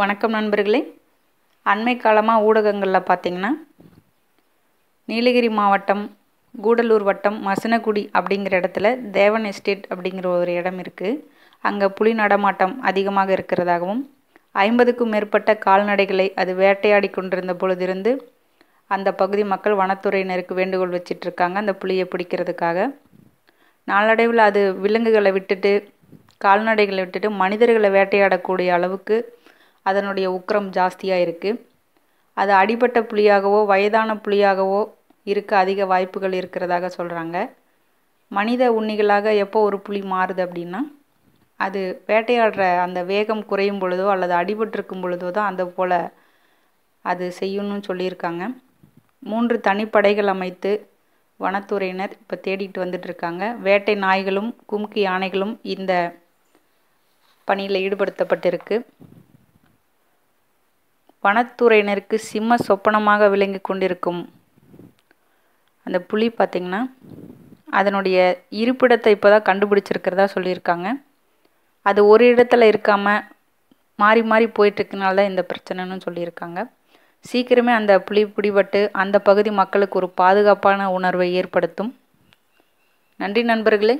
வணக்கம் நண்பர்களே. அண்மை காலமாக ஊடகங்களில் பார்த்திங்கன்னா நீலகிரி மாவட்டம் கூடலூர் வட்டம் மசனகுடி அப்படிங்கிற இடத்துல தேவன் எஸ்டேட் அப்படிங்கிற ஒரு இடம் இருக்குது அங்கே புலி நடமாட்டம் அதிகமாக இருக்கிறதாகவும் ஐம்பதுக்கும் மேற்பட்ட கால்நடைகளை அது வேட்டையாடி கொண்டிருந்த பொழுதிருந்து அந்த பகுதி மக்கள் வனத்துறையினருக்கு வேண்டுகோள் வச்சிட்ருக்காங்க அந்த புலியை பிடிக்கிறதுக்காக. நாளடைவில் அது விலங்குகளை விட்டுட்டு கால்நடைகளை விட்டுட்டு மனிதர்களை வேட்டையாடக்கூடிய அளவுக்கு அதனுடைய உக்கரம் ஜாஸ்தியாக இருக்குது அது அடிபட்ட புலியாகவோ வயதான புலியாகவோ இருக்க அதிக வாய்ப்புகள் இருக்கிறதாக சொல்கிறாங்க மனித உண்ணிகளாக எப்போ ஒரு புலி மாறுது அப்படின்னா அது வேட்டையாடுற அந்த வேகம் குறையும் பொழுதோ அல்லது அடிபட்டிருக்கும் பொழுதோ தான் அந்த போல் அது செய்யணும்னு சொல்லியிருக்காங்க. மூன்று தனிப்படைகள் அமைத்து வனத்துறையினர் இப்போ தேடிட்டு வந்துட்டுருக்காங்க வேட்டை நாய்களும் கும்கி யானைகளும் இந்த பணியில் ஈடுபடுத்தப்பட்டிருக்கு. வனத்துறையினருக்கு சிம்ம சொப்பனமாக விளங்கி கொண்டிருக்கும். அந்த புலி பார்த்திங்கன்னா அதனுடைய இருப்பிடத்தை இப்போ தான் கண்டுபிடிச்சிருக்கிறதா சொல்லியிருக்காங்க. அது ஒரு இடத்துல இருக்காமல் மாறி மாறி போயிட்டுருக்கனால தான் இந்த பிரச்சனைன்னு சொல்லியிருக்காங்க. சீக்கிரமே அந்த புலி பிடிபட்டு அந்த பகுதி மக்களுக்கு ஒரு பாதுகாப்பான உணர்வை ஏற்படுத்தும். நன்றி நண்பர்களே.